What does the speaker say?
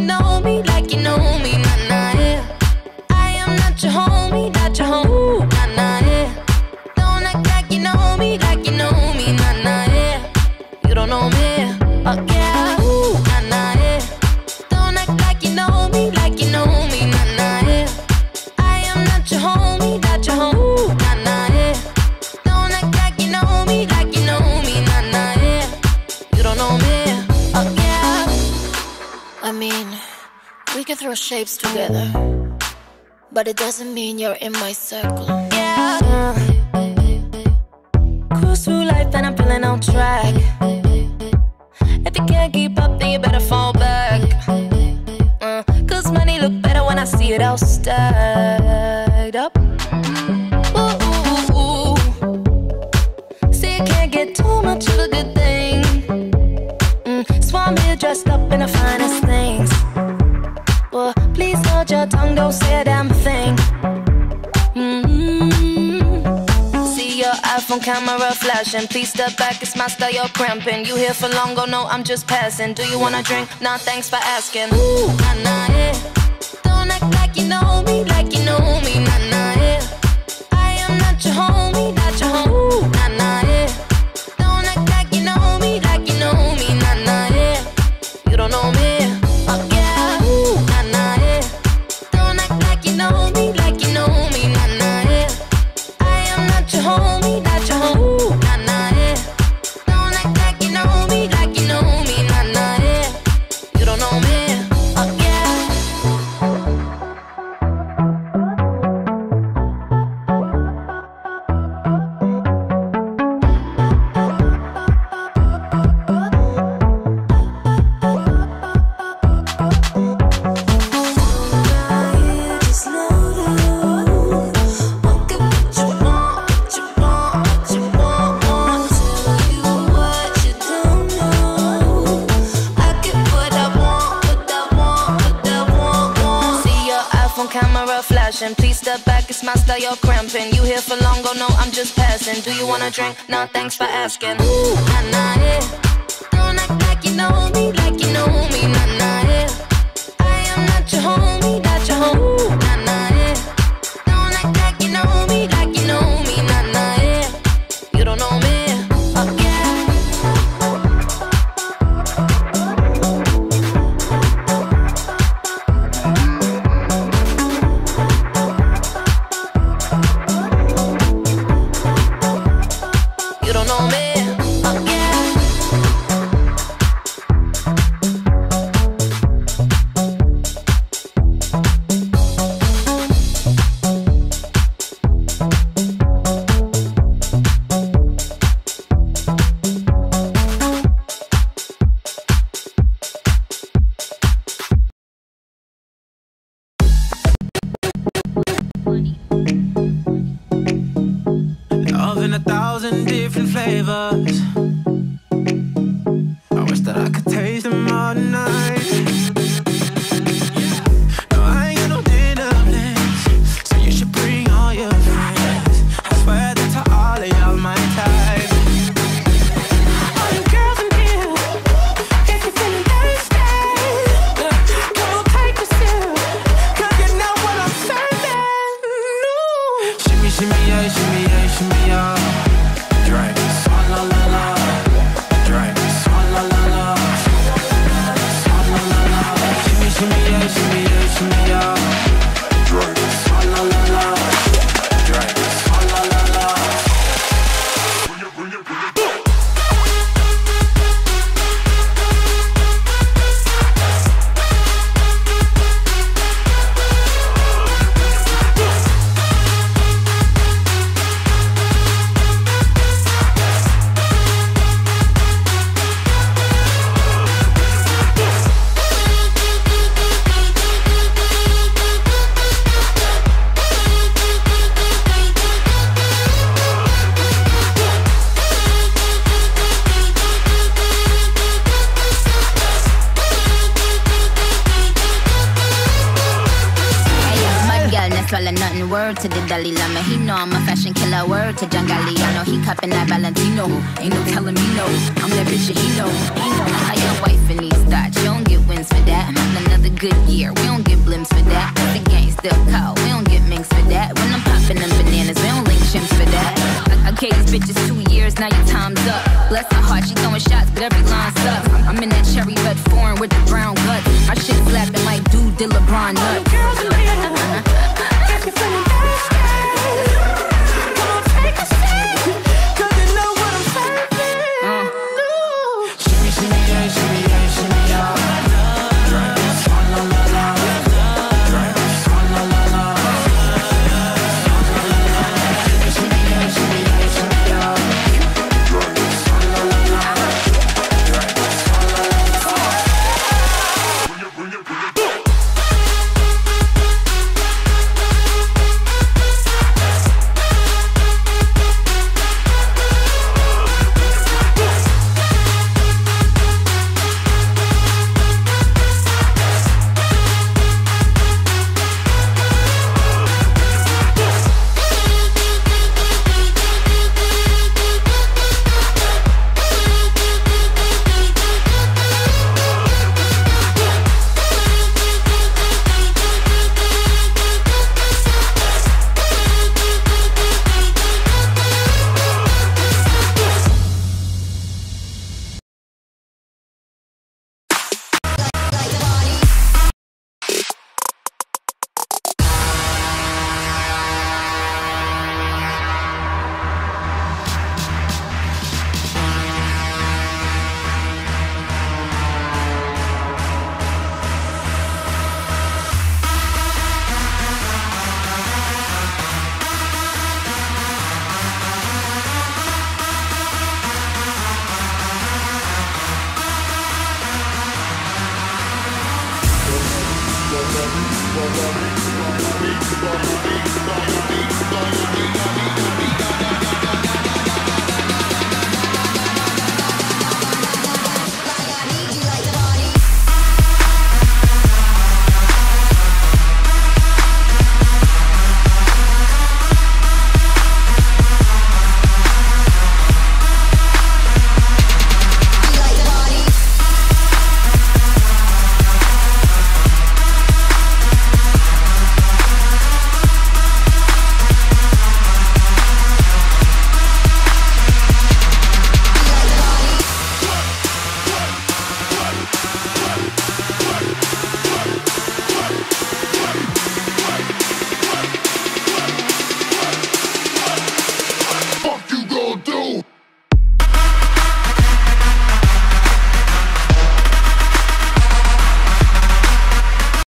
me like you know me, yeah. I am not your homie, not your homie, nah nah yeah. Don't act like you know me, like you know me, yeah. You don't know me, oh yeah, yeah. Don't act like you know me, like can throw shapes together, but it doesn't mean you're in my circle. Yeah. Cruise through life and I'm feeling on track. If you can't keep up, then you better fall back. Uh, Cause money look better when I see it all stacked your tongue, don't say a damn thing. Mm-hmm. See your iPhone camera flashing. Please step back, it's my style, you're cramping. You here for long, go no, I'm just passing. Do you wanna drink? Nah, thanks for asking. Ooh, nah, nah, yeah. Don't act like you know step my style, you're cramping. You here for long, go no, I'm just passing. Do you wanna drink? Nah, thanks for asking. Ooh, nah, nah, yeah. Don't act like you know me, like you know me, nah, nah, yeah. I am not your homie, not your homie, You don't know me, in a thousand different flavors. Word to the Dalai Lama. He know I'm a fashion killer. Word to John Galliano. He cupping that Valentino. Ain't no telling me no. I'm that bitch that he know. He know how your wife in these thoughts. You don't get wins for that. I'm not another good year. We don't get blimps for that. The gang still cold. We don't get minks for that. When I'm popping them bananas, we don't link chimps for that. I, I gave these bitches two years, now your time's up. Bless her heart, she throwing shots, but every line sucks. I'm in that cherry red foreign with the brown guts. My shit slapping like dude did LeBron nuts.「バラリバラリバラリ